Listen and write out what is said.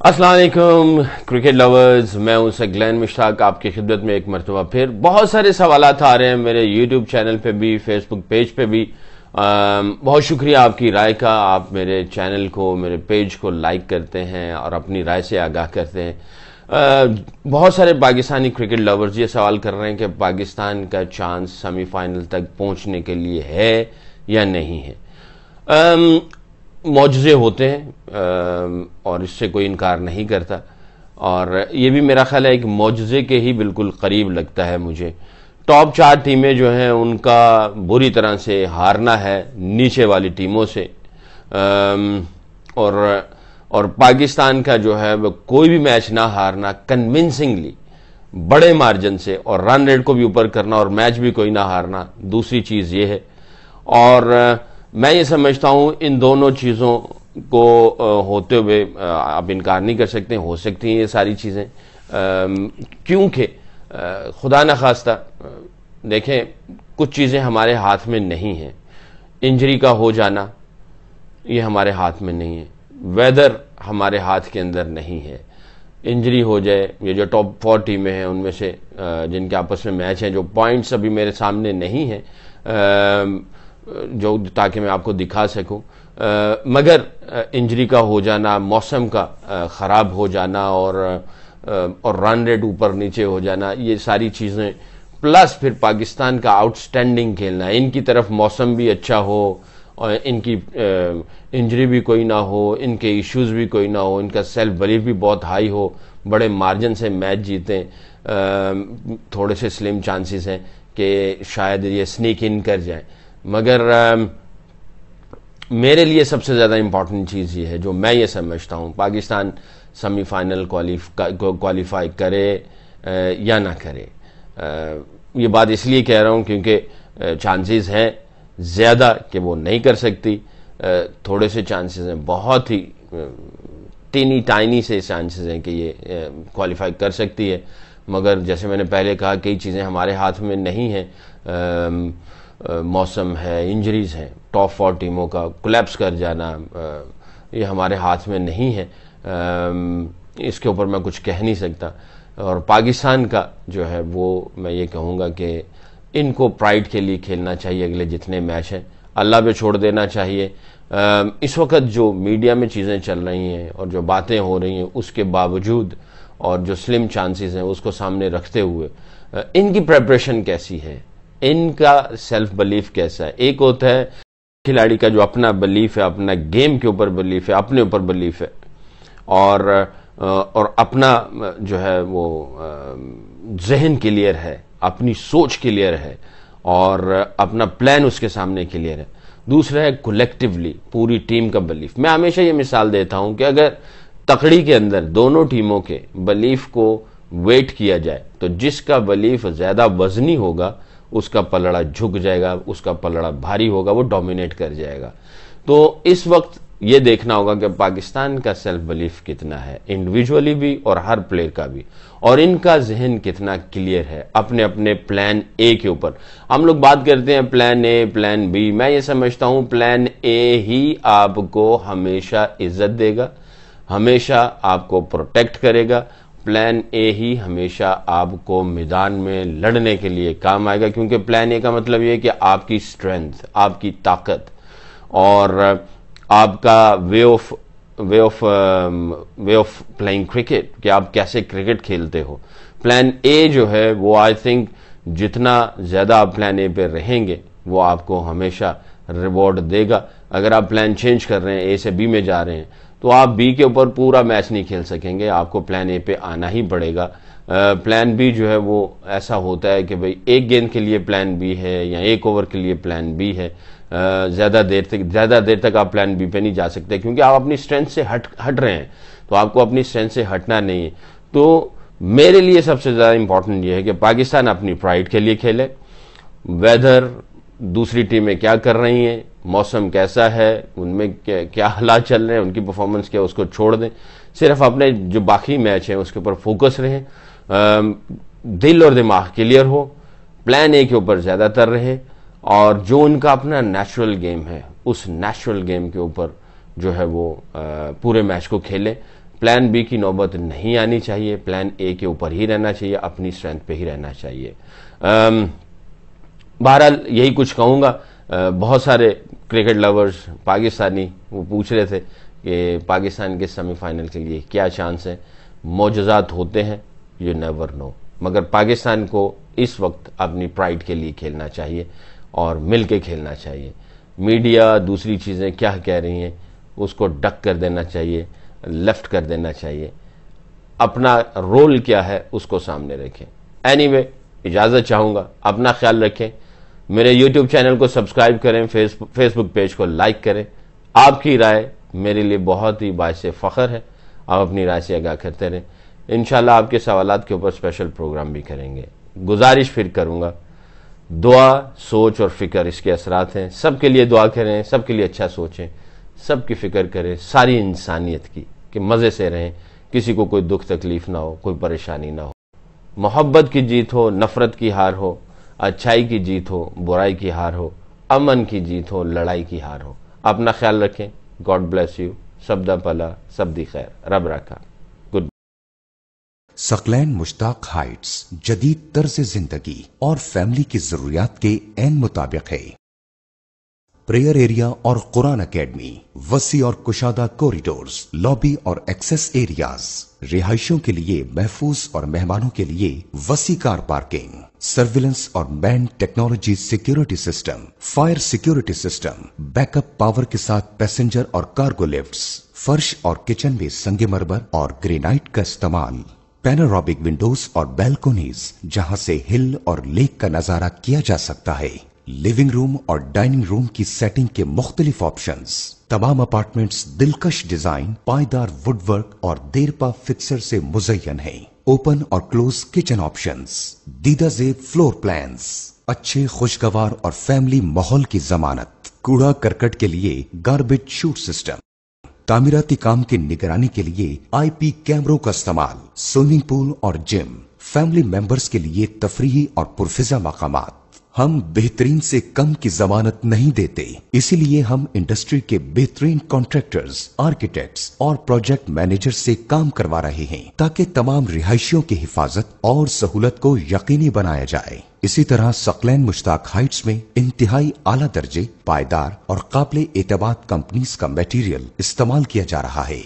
السلام علیکم cricket lovers میں ہوں سے گلین مشتاق، آپ کی خدمت میں ایک مرتبہ پھر بہت سارے سوالات آ رہے ہیں میرے یوٹیوب چینل پہ بھی فیس بک پیج پہ بھی۔ بہت شکریہ آپ کی رائے کا۔ آپ میرے چینل کو، میرے پیج کو لائک کرتے ہیں اور اپنی رائے سے آگاہ کرتے ہیں۔ بہت سارے پاکستانی کرکٹ لورز یہ سوال کر رہے ہیں کہ پاکستان کا چانس سیمی فائنل تک پہنچنے کے لیے ہے یا نہیں ہے۔ معجزے ہوتے ہیں اور اس سے کوئی انکار نہیں کرتا۔ اور یہ بھی میرا خیال ہے ایک معجزے کے ہی بالکل قریب لگتا ہے مجھے۔ ٹاپ چار ٹیمیں جو ہیں، ان کا بری طرح سے ہارنا ہے نیچے والی ٹیموں سے۔ اور اور پاکستان کا جو ہے، وہ کوئی بھی میچ نہ ہارنا کنونسنگلی بڑے مارجن سے، اور رن ریٹ کو بھی اوپر کرنا اور میچ بھی کوئی نہ ہارنا، دوسری چیز یہ ہے۔ اور میں یہ سمجھتا ہوں ان دونوں چیزوں کو ہوتے ہوئے آپ انکار نہیں کر سکتے، ہو سکتی ہیں یہ ساری چیزیں۔ کیونکہ خدا نخواستہ دیکھیں، کچھ چیزیں ہمارے ہاتھ میں نہیں ہیں۔ انجری کا ہو جانا، یہ ہمارے ہاتھ میں نہیں ہے۔ ویدر ہمارے ہاتھ کے اندر نہیں ہے۔ انجری ہو جائے، یہ جو ٹاپ فور ٹیمیں ہیں، ان میں سے جن کے آپس میں میچ ہیں، جو پوائنٹس ابھی میرے سامنے نہیں ہیں جو تاکہ میں آپ کو دکھا سکوں مگر انجری کا ہو جانا، موسم کا خراب ہو جانا، اور اور رن ریٹ اوپر نیچے ہو جانا، یہ ساری چیزیں، پلس پھر پاکستان کا آؤٹ سٹینڈنگ کھیلنا ان کی طرف موسم بھی اچھا ہو اور ان کی انجری بھی کوئی نہ ہو، ان کے ایشوز بھی کوئی نہ ہو، ان کا سیلف بلیف بھی بہت ہائی ہو، بڑے مارجن سے میچ جیتیں تھوڑے سے سلیم چانسز ہیں کہ شاید یہ سنیک ان کر جائیں۔ مگر میرے لیے سب سے زیادہ امپورٹنٹ چیز یہ ہے، جو میں یہ سمجھتا ہوں، پاکستان سیمی فائنل کوالیفائی کرے یا نہ کرے۔ یہ بات اس لیے کہہ رہا ہوں کیونکہ چانسز ہیں زیادہ کہ وہ نہیں کر سکتی۔ تھوڑے سے چانسز ہیں، بہت ہی تینی ٹائنی سے چانسز ہیں کہ یہ کوالیفائی کر سکتی ہے۔ مگر جیسے میں نے پہلے کہا، کئی چیزیں ہمارے ہاتھ میں نہیں ہیں۔ موسم ہے انجریز ہیں ٹاپ فور ٹیموں کا کلیپس کر جانا یہ ہمارے ہاتھ میں نہیں ہے اس کے اوپر میں کچھ کہہ نہیں سکتا۔ اور پاکستان کا جو ہے، وہ میں یہ کہوں گا کہ ان کو پرائڈ کے لیے کھیلنا چاہیے اگلے جتنے میچ ہیں۔ اللہ پہ چھوڑ دینا چاہیے۔ اس وقت جو میڈیا میں چیزیں چل رہی ہیں اور جو باتیں ہو رہی ہیں، اس کے باوجود اور جو سلم چانسز ہیں، اس کو سامنے رکھتے ہوئے ان کی پریپریشن کیسی ہے؟ ان کا سیلف بلیف کیسا ہے؟ ایک ہوتا ہے، کھلاڑی کا جو اپنا بلیف ہے، اپنا گیم کے اوپر بلیف ہے، اپنے اوپر بلیف ہے۔ اور اور اپنا جو ہے وہ، ذہن کلیئر ہے، اپنی سوچ کلیئر ہے، اور اپنا پلان اس کے سامنے کلیئر ہے۔ دوسرا ہے کولیکٹیولی پوری ٹیم کا بلیف میں ہمیشہ یہ مثال دیتا ہوں کہ اگر تکڑی کے اندر دونوں ٹیموں کے بلیف کو ویٹ کیا جائے، تو جس کا بلیف زیادہ وزنی ہوگا اس کا پلڑا جھک جائے گا، اس کا پلڑا بھاری ہوگا، وہ ڈومینیٹ کر جائے گا۔ تو اس وقت یہ دیکھنا ہوگا کہ پاکستان کا سیلف بلیف کتنا ہے انڈیویجولی بھی اور ہر پلیئر کا بھی۔ اور ان کا ذہن کتنا کلیئر ہے، اپنے اپنے پلان اے کے اوپر۔ ہم لوگ بات کرتے ہیں پلان اے پلان بی میں یہ سمجھتا ہوں پلان اے ہی آپ کو ہمیشہ عزت دے گا، ہمیشہ آپ کو پروٹیکٹ کرے گا۔ پلان اے ہی ہمیشہ آپ کو میدان میں لڑنے کے لیے کام آئے گا، کیونکہ پلان اے کا مطلب یہ کہ آپ کی سٹرینتھ آپ کی طاقت اور آپ کا way of way of way of playing cricket کہ آپ کیسے کرکٹ کھیلتے ہو۔ پلان اے جو ہے وہ آئی تھنک جتنا زیادہ آپ پلان اے پہ رہیں گے وہ آپ کو ہمیشہ ریوارڈ دے گا۔ اگر آپ پلان چینج کر رہے ہیں اے سے بی میں جا رہے ہیں، تو آپ بی کے اوپر پورا میچ نہیں کھیل سکیں گے، آپ کو پلان اے پہ آنا ہی پڑے گا۔ پلان بی جو ہے وہ ایسا ہوتا ہے کہ بھئی ایک گیند کے لیے پلان بی ہے یا ایک اوور کے لیے پلان بی ہے۔ زیادہ دیر تک، زیادہ دیر تک آپ پلان بی پہ نہیں جا سکتے، کیونکہ آپ اپنی سٹرینتھ سے ہٹ ہٹ رہے ہیں۔ تو آپ کو اپنی سٹرینتھ سے ہٹنا نہیں ہے۔ تو میرے لیے سب سے زیادہ امپورٹنٹ یہ ہے کہ پاکستان اپنی پرائڈ کے لیے کھیلے۔ ویدر دوسری ٹیمیں کیا کر رہی ہیں؟ موسم کیسا ہے؟ ان میں کیا حالات چل رہے ہیں؟ ان کی پرفارمنس کیا اس کو چھوڑ دیں۔ صرف اپنے جو باقی میچ ہیں، اس کے اوپر فوکس رہیں۔ دل اور دماغ کلیئر ہو۔ پلان اے کے اوپر زیادہ تر رہے اور جو ان کا اپنا نیچرل گیم ہے، اس نیچرل گیم کے اوپر جو ہے وہ پورے میچ کو کھیلیں۔ پلان بی کی نوبت نہیں آنی چاہیے۔ پلان اے کے اوپر ہی رہنا چاہیے، اپنی اسٹرینتھ پہ ہی رہنا چاہیے۔ بہرحال یہی کچھ کہوں گا۔ بہت سارے کرکٹ لورز پاکستانی، وہ پوچھ رہے تھے کہ پاکستان کے سیمی فائنل کے لیے کیا چانس ہیں؟ معجزات ہوتے ہیں یو نیور نو مگر پاکستان کو اس وقت اپنی پرائڈ کے لیے کھیلنا چاہیے اور مل کے کھیلنا چاہیے۔ میڈیا دوسری چیزیں کیا کہہ رہی ہیں، اس کو ڈک کر دینا چاہیے لیفٹ کر دینا چاہیے۔ اپنا رول کیا ہے، اس کو سامنے رکھیں۔ اینی وے اجازت چاہوں گا، اپنا خیال رکھیں۔ میرے یوٹیوب چینل کو سبسکرائب کریں، فیس بک پیج کو لائک کریں۔ آپ کی رائے میرے لیے بہت ہی باعث فخر ہے۔ آپ اپنی رائے سے آگاہ کرتے رہیں۔ انشاءاللہ آپ کے سوالات کے اوپر اسپیشل پروگرام بھی کریں گے۔ گزارش پھر کروں گا۔ دعا، سوچ اور فکر اس کے اثرات ہیں۔ سب کے لیے دعا کریں، سب کے لیے اچھا سوچیں۔ سب کی فکر کریں، ساری انسانیت کی، کہ مزے سے رہیں۔ کسی کو کوئی دکھ تکلیف نہ ہو، کوئی پریشانی نہ ہو۔ محبت کی جیت ہو، نفرت کی ہار ہو۔ اچھائی کی جیت ہو، برائی کی ہار ہو، امن کی جیت ہو، لڑائی کی ہار ہو۔ اپنا خیال رکھیں۔ گاڈ بلیس یو سب دا پلا سب دی خیر۔ رب رکھا گڈ سکلین مشتاق ہائٹس، جدید طرز زندگی اور فیملی کی ضروریات کے عین مطابق ہے۔ پریئر ایریا اور قرآن اکیڈمی، وسیع اور کشادہ کوریڈورز، لابی اور ایکسس ایریاز، رہائشوں کے لیے محفوظ اور مہمانوں کے لیے وسیع کار پارکنگ، سرویلنس اور main technology security system, fire security system, backup power کے ساتھ پیسنجر اور کارگو لفٹس، فرش اور کچن میں سنگ مربر اور گرینائٹ کا استعمال پینرابک ونڈوز اور بیلکونیز جہاں سے ہل اور لیک کا نظارہ کیا جا سکتا ہے۔ لیونگ روم اور ڈائننگ روم کی سیٹنگ کے مختلف آپشنز تمام اپارٹمنٹس دلکش ڈیزائن پائیدار وڈ ورک اور دیر پا فکسر سے مزین ہیں. اوپن اور کلوز کچن آپشنز دیدہ زیب فلور پلانز اچھے خوشگوار اور فیملی ماحول کی ضمانت. کوڑا کرکٹ کے لیے گاربیج شوٹ سسٹم تعمیراتی کام کی نگرانی کے لیے آئی پی کیمروں کا استعمال. سوئمنگ پول اور جم فیملی ممبرز کے لیے تفریحی اور پرفضا مقامات. ہم بہترین سے کم کی ضمانت نہیں دیتے۔ اسی لیے ہم انڈسٹری کے بہترین کانٹریکٹرز آرکیٹیکٹس اور پروجیکٹ مینیجر سے کام کروا رہے ہیں تاکہ تمام رہائشیوں کی حفاظت اور سہولت کو یقینی بنایا جائے۔ اسی طرح سکلین مشتاق ہائٹس میں انتہائی اعلیٰ درجے، پائیدار اور قابل اعتبار کمپنیز کا میٹیریل استعمال کیا جا رہا ہے۔